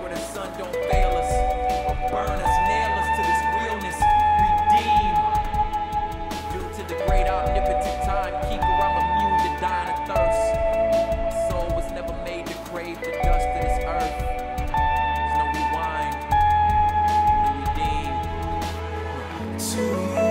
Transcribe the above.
where the sun don't fail us. Burn us, nail us to this realness. Redeem. Due to the great omnipotent timekeeper, I'm immune to dying of thirst. My soul was never made to crave the dust of this earth. There's no rewind, no redeem. So